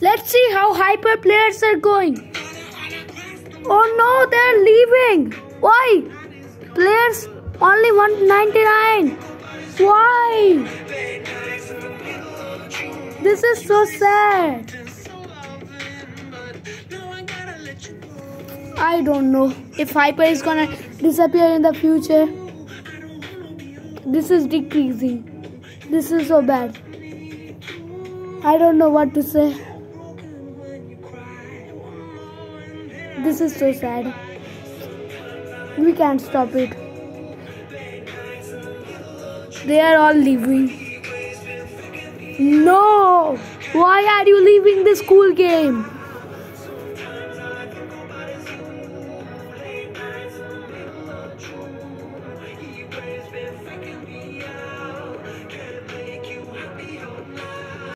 Let's see how Hypper players are going. Oh no, they're leaving. Why? Players only 199. Why? This is so sad. I don't know if Hypper is gonna disappear in the future. This is decreasing. This is so bad. I don't know what to say. This is so sad. We can't stop it. They are all leaving. No! Why are you leaving the school game?